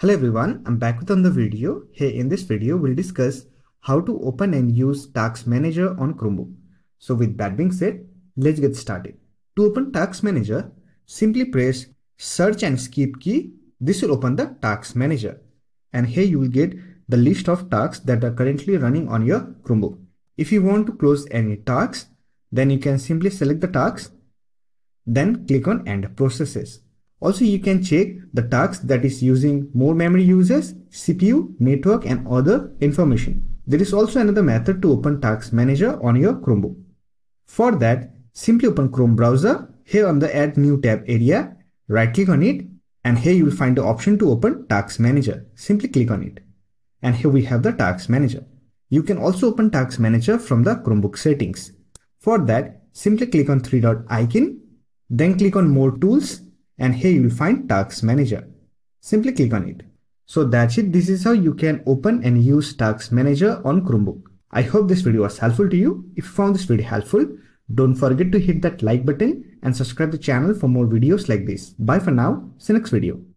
Hello everyone, I'm back with another video. Here in this video, we'll discuss how to open and use Task Manager on Chromebook. So with that being said, let's get started. To open Task Manager, simply press search and skip key. This will open the Task Manager. And here you will get the list of tasks that are currently running on your Chromebook. If you want to close any tasks, then you can simply select the tasks, then click on End Processes. Also, you can check the task that is using more memory uses, CPU, network and other information. There is also another method to open Task Manager on your Chromebook. For that, simply open Chrome browser. Here on the Add New tab area, right click on it and here you will find the option to open Task Manager. Simply click on it. And here we have the Task Manager. You can also open Task Manager from the Chromebook settings. For that, simply click on three dot icon, then click on More Tools and here you will find Task Manager. Simply click on it. So that's it. This is how you can open and use Task Manager on Chromebook. I hope this video was helpful to you. If you found this video helpful, don't forget to hit that like button and subscribe the channel for more videos like this. Bye for now. See you next video.